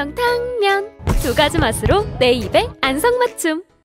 생선 탕면. 두 가지 맛으로 내 입에 안성맞춤.